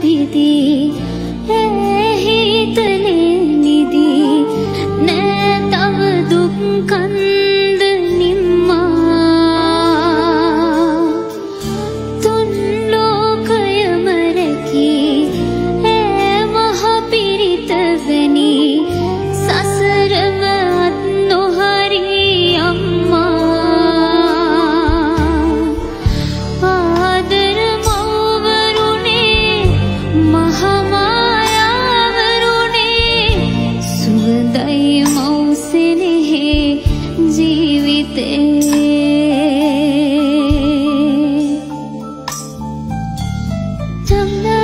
弟弟。tonight